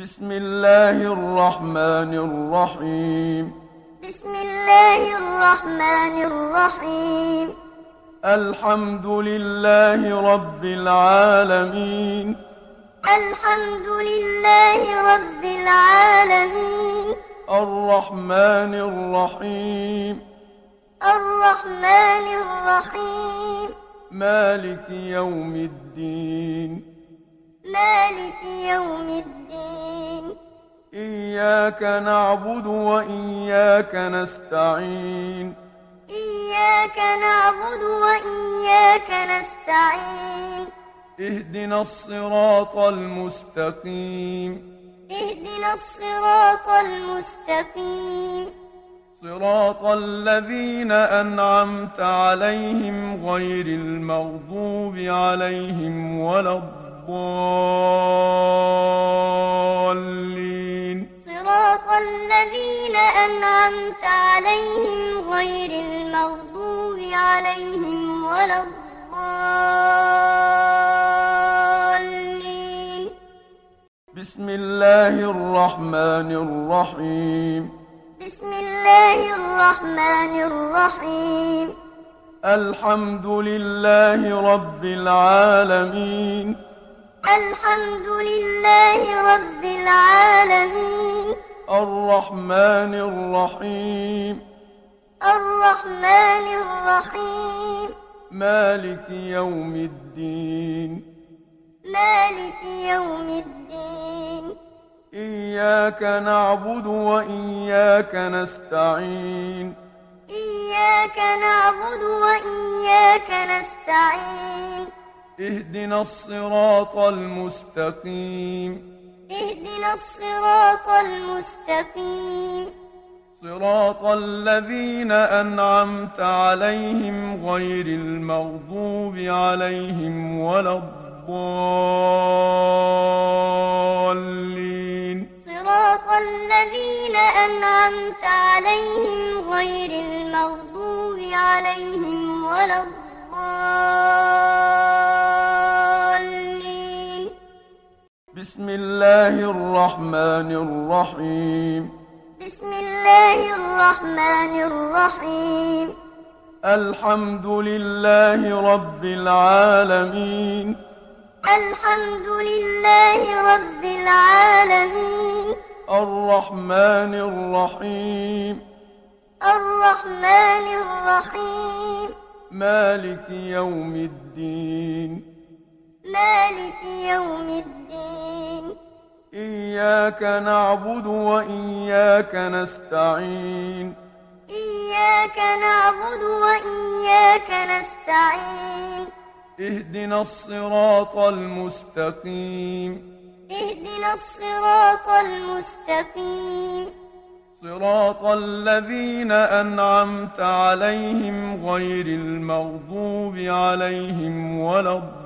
بسم الله الرحمن الرحيم. بسم الله الرحمن الرحيم. الحمد لله رب العالمين. الحمد لله رب العالمين. الرحمن الرحيم. الرحمن الرحيم. مالك يوم الدين. مالك يوم الدين. إياك نعبد وإياك نستعين. إياك نعبد وإياك نستعين. اهدنا الصراط المستقيم. اهدنا الصراط المستقيم. صراط الذين أنعمت عليهم غير المغضوب عليهم ولا الضالين. صراط الذين أنعمت عليهم غير المغضوب عليهم ولا الضالين. بسم الله الرحمن الرحيم. بسم الله الرحمن الرحيم. الحمد لله رب العالمين. الحمد لله رب العالمين. الرحمن الرحيم. الرحمن الرحيم. مالك يوم الدين. مالك يوم الدين. إياك نعبد وإياك نستعين. إياك نعبد وإياك نستعين. اهدنا الصراط المستقيم. اهدنا الصراط المستقيم. صراط الذين أنعمت عليهم غير المغضوب عليهم ولا الضالين. صراط الذين أنعمت عليهم غير المغضوب عليهم ولا الضالين. بسم الله الرحمن الرحيم بسم الله الرحمن الرحيم الحمد لله رب العالمين الحمد لله رب العالمين الرحمن الرحيم الرحمن الرحيم مالك يوم الدين مالك يوم الدين. إياك نعبد وإياك نستعين. إياك نعبد وإياك نستعين. اهدنا الصراط المستقيم. اهدنا الصراط المستقيم. صراط الذين أنعمت عليهم غير المغضوب عليهم ولا الضالين.